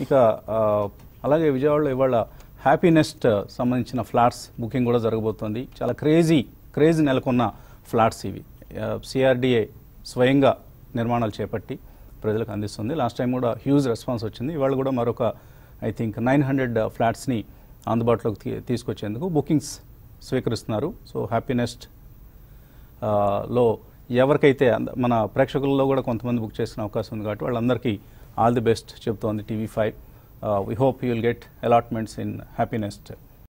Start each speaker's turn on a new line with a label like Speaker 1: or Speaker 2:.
Speaker 1: ఇక అలాగే విజయవాడలో ఇవాళ హ్యాపీనెస్ట్ సంబంధించిన ఫ్లాట్స్ బుకింగ్ కూడా జరగబోతోంది. చాలా క్రేజీ క్రేజ్ నెలకొన్న ఫ్లాట్స్ ఇవి. సిఆర్డిఏ స్వయంగా నిర్మాణాలు చేపట్టి ప్రజలకు అందిస్తుంది. లాస్ట్ టైం కూడా హ్యూజ్ రెస్పాన్స్ వచ్చింది. ఇవాళ కూడా మరొక ఐ థింక్ నైన్ హండ్రెడ్ ఫ్లాట్స్ని అందుబాటులోకి తీ- తీసుకొచ్చేందుకు బుకింగ్స్ స్వీకరిస్తున్నారు. సో హ్యాపీనెస్ట్లో ఎవరికైతే మన ప్రేక్షకుల్లో కూడా కొంతమంది బుక్ చేసిన అవకాశం ఉంది కాబట్టి వాళ్ళందరికీ ఆల్ ది బెస్ట్ చెప్తోంది TV five. We hope you will get allotments in happiness